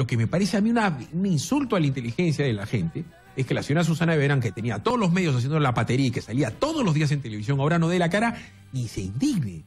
Lo que me parece a mí una- un insulto a la inteligencia de la gente es que la señora Susana Verán, que tenía todos los medios haciendo la patería y que salía todos los días en televisión, ahora no dé la cara ni se indigne.